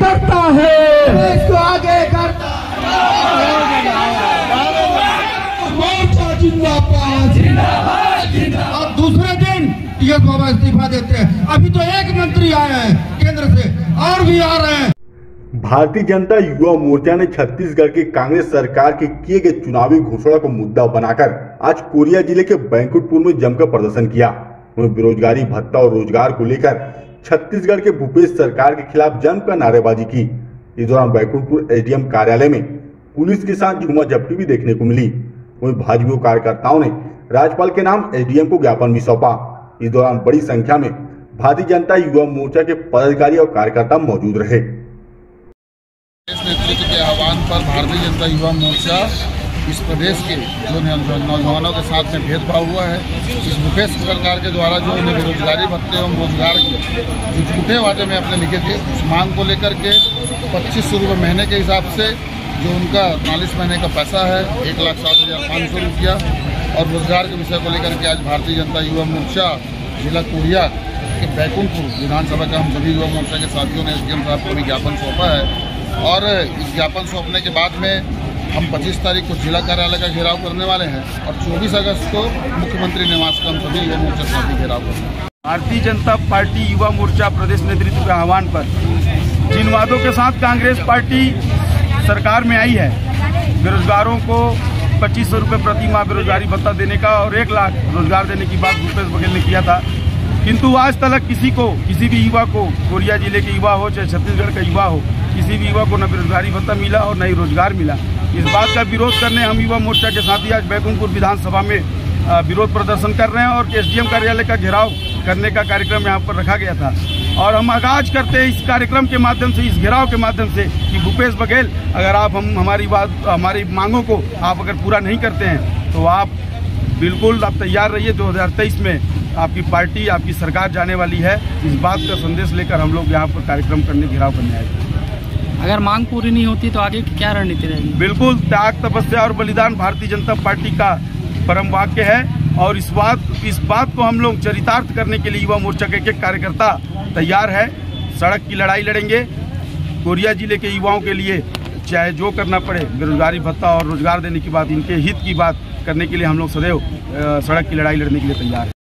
करता है। देश को आगे करता और दूसरे दिन टीएस बाबा इस्तीफा देते हैं। अभी तो एक मंत्री आए हैं केंद्र से और भी आ रहे हैं। भारतीय जनता युवा मोर्चा ने छत्तीसगढ़ की कांग्रेस सरकार के किए गए चुनावी घोषणा को मुद्दा बनाकर आज कोरिया ज़िले के बैंकुटपुर में जमकर प्रदर्शन किया। वहीं बेरोजगारी भत्ता और रोज़गार को लेकर छत्तीसगढ़ के भूपेश सरकार के खिलाफ जमकर नारेबाजी की। इस दौरान बैकुंठपुर एसडीएम कार्यालय में पुलिस के साथ झूमा झपटी भी देखने को मिली। वहीं भाजपा कार्यकर्ताओं ने राज्यपाल के नाम एसडीएम को ज्ञापन भी सौंपा। इस दौरान बड़ी संख्या में भारतीय जनता युवा मोर्चा के पदाधिकारी और कार्यकर्ता मौजूद रहे। नेतृत्व के आह्वान पर भारतीय जनता युवा मोर्चा इस प्रदेश के जो नौजवानों के साथ में भेदभाव हुआ है, इस भूपेश सरकार के द्वारा जो उन्हें बेरोजगारी भत्ते एवं रोज़गार के जो झूठे वादे में अपने लिखे थे, उस मांग को लेकर के पच्चीस सौ रुपये महीने के हिसाब से जो उनका चालीस महीने का पैसा है, एक लाख सात हज़ार पाँच सौ रुपया और रोज़गार के विषय को लेकर के आज भारतीय जनता युवा मोर्चा, जिला कोरिया के बैकुंठपुर विधानसभा का हम सभी युवा मोर्चा के साथियों ने एस साहब को भी ज्ञापन सौंपा है और इस ज्ञापन सौंपने के बाद में हम 25 तारीख को जिला कार्यालय का घेराव करने वाले हैं और 24 अगस्त को मुख्यमंत्री निवास का हम सभी युवा मोर्चा साथी घेराव करेंगे भारतीय जनता पार्टी युवा मोर्चा प्रदेश नेतृत्व के आह्वान पर। जिन वादों के साथ कांग्रेस पार्टी सरकार में आई है, बेरोजगारों को पच्चीस सौ रुपये प्रति माह बेरोजगारी भत्ता देने का और एक लाख रोज़गार देने की बात भूपेश बघेल ने किया था किंतु आज तक किसी को, किसी भी युवा को, कोरिया ज़िले के युवा हो, चाहे छत्तीसगढ़ का युवा हो, किसी भी युवा को न बेरोजगारी भत्ता मिला और न ही रोज़गार मिला। इस बात का विरोध करने हम युवा मोर्चा के साथ ही आज बैकुंठपुर विधानसभा में विरोध प्रदर्शन कर रहे हैं और एसडीएम कार्यालय का घेराव करने का कार्यक्रम यहाँ पर रखा गया था। और हम आगाज़ करते हैं इस कार्यक्रम के माध्यम से, इस घेराव के माध्यम से कि भूपेश बघेल, अगर आप हम, हमारी बात, हमारी मांगों को आप अगर पूरा नहीं करते हैं तो आप बिल्कुल आप तैयार रहिए। 2023 में आपकी पार्टी आपकी सरकार जाने वाली है। इस बात का संदेश लेकर हम लोग यहाँ पर कार्यक्रम करने घेराव करने आए अगर मांग पूरी नहीं होती तो आगे क्या रणनीति रहेगी? बिल्कुल त्याग तपस्या और बलिदान भारतीय जनता पार्टी का परम वाक्य है। और इस बात इस बात को हम लोग चरितार्थ करने के लिए युवा मोर्चा के एक कार्यकर्ता तैयार है। सड़क की लड़ाई लड़ेंगे। कोरिया ज़िले के युवाओं के लिए चाहे जो करना पड़े, बेरोजगारी, भत्ता और रोज़गार देने की बात, इनके हित की बात करने के लिए हम लोग सदैव सड़क की लड़ाई लड़ने के लिए तैयार हैं।